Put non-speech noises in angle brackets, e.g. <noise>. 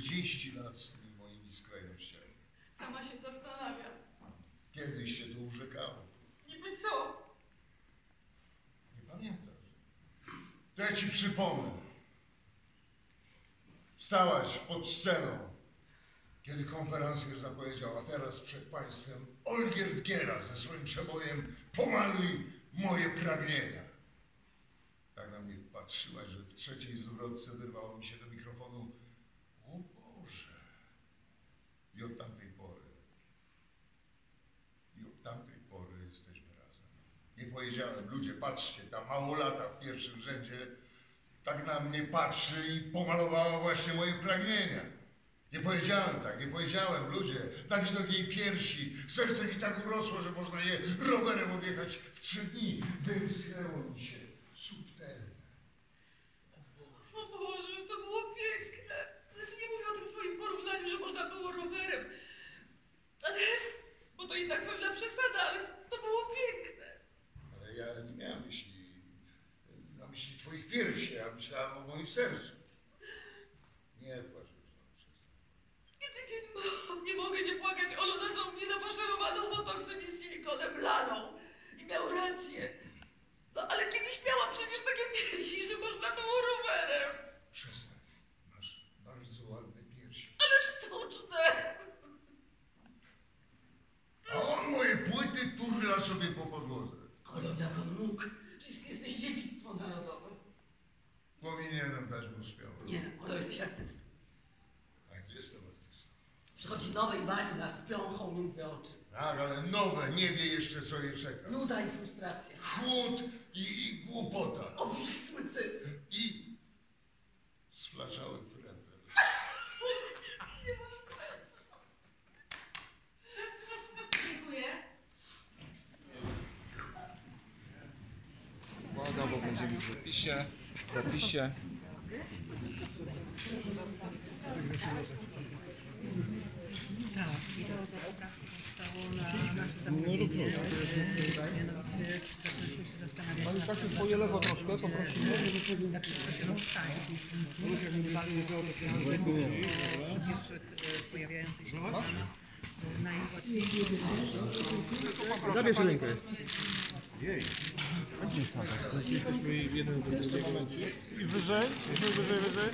30 lat z tymi moimi skrajnościami. Sama się zastanawiam. Kiedyś się to urzekało. Niby co? Nie pamiętasz? To ja ci przypomnę. Stałaś pod sceną, kiedy konferencjer zapowiedział, a teraz przed państwem Olgierd Giera ze swoim przebojem Pomaluj moje pragnienia. Tak na mnie patrzyłaś, że w trzeciej zwrotce wyrwało mi się do mikrofonu! Od tamtej pory i od tamtej pory jesteśmy razem. Nie powiedziałem, ludzie, patrzcie, ta małolata w pierwszym rzędzie tak na mnie patrzy i pomalowała właśnie moje pragnienia. Nie powiedziałem tak, nie powiedziałem, ludzie, na widok jej piersi, serce mi tak urosło, że można je rowerem objechać w trzy dni. Wymsknęło mi się subtelne. O Boże. O Boże, to było piękne. Nie mówię o tym twoim porównaniu, że można było rowerem. Ale, bo to jednak pewna przesada, ale to było piękne. Ale ja nie miałem myśli, na myśli twoich piersi, ja myślałem o moim sercu. Nie płacz. Nie, nie, nie, nie mogę nie płakać. Olo nazwał mnie nafaszerowaną botoksem i silikonem laną. I miał rację. No ale kiedyś miałam przecież takie piersi, że można było rowerem. Przestań. Masz bardzo ładne piersi. Ale sztuczne. A on moje płyty turla sobie po podłodze. Z piąchą między oczy. Tak, ale nowe, nie wie jeszcze co je czeka. Nuda i frustracja. Chłód i, i głupota. Obwisły cyc. I sflaczały frędzel. <laughs> Dziękuję. Uwaga, bo będziemy w zapisie. Zapisie. Tak, i to poprawki powstało Pani Kasiu, swoje lewo troszkę, poprosimy. Tak szybko się e, e, najłatwiej Zabierz rękę. Jej. Jesteśmy jeden do drugiego. I wyżej, wyżej, wyżej.